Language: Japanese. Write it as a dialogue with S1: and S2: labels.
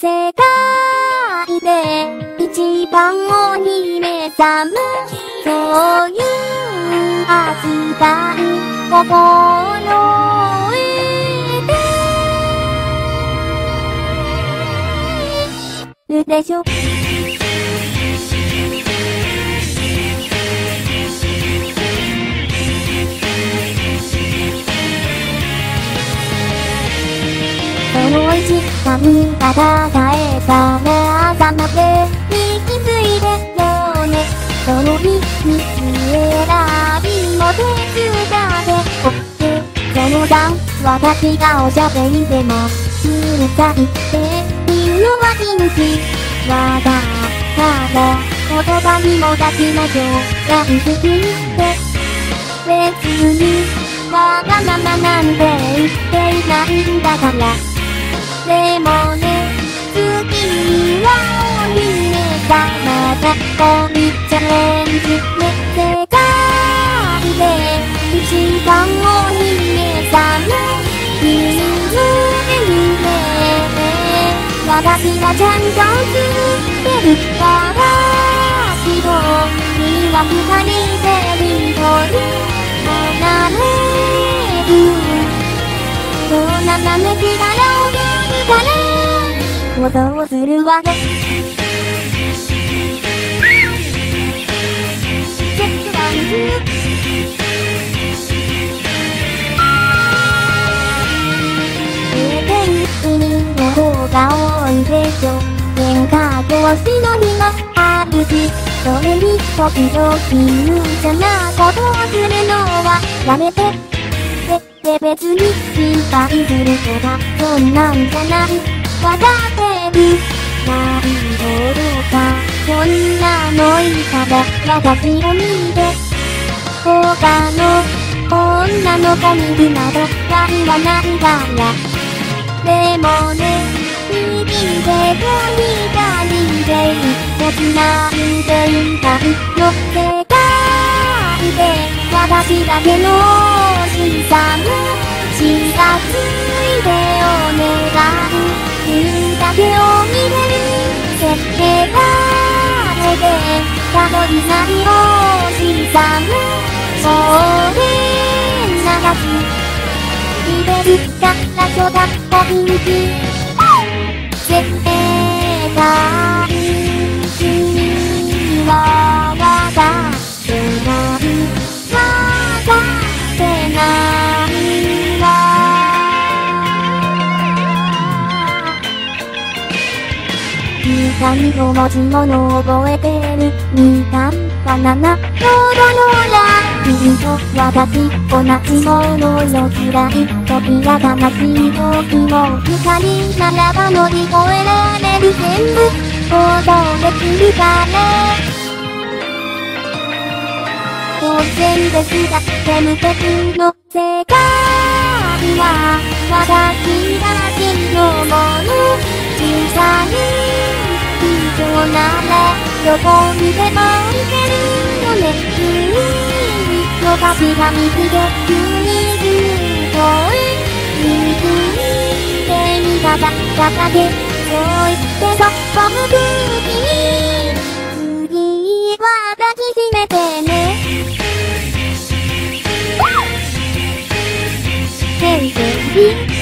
S1: 世界で一番お姫様そういう扱い心得てるでしょ？一間がたえたら朝までに気づいてよね。その日に選びも手伝っておってその段私がおしゃべりでもう。るさいっていう。のは禁止わだただ言葉にも出しましょう。やりすぎて別にわがままなんて言っていないんだからでもね、次はお姫様だと見チャレンジね、世界で一番お姫様いるでにね、私はちゃんと知ってるから白には二人でリトル離れるそうなめきだろうから想像するわね。チェックランズの方が多いでしょ。喧嘩同士の日もあるしそれに時々無茶なことをするのはやめて。って別に心配する。とかそんなんじゃないわかってる。ないほどかそんなのいいから私を見て他の女の子見る。などはないからでもね右でと左で一つなんて言いたいの世界で私だけの資産血がついてお願い言うだけを見れる設計がれてたどりないおじさんそうで流す入れるからちょだポイント設定かにの持ち物を覚えてるみたんバナナローロローラ君と私同じものよ辛い時や悲しい時も光ならば乗り越えられる全部行動できるから当然ですが眠ってくの世界は私だけのもの小さい今日ならどこにでも行けるよね急に私が見つけ急にずっと右に手にただだけそう言ってそこ向く君次は抱きしめてね Hey baby.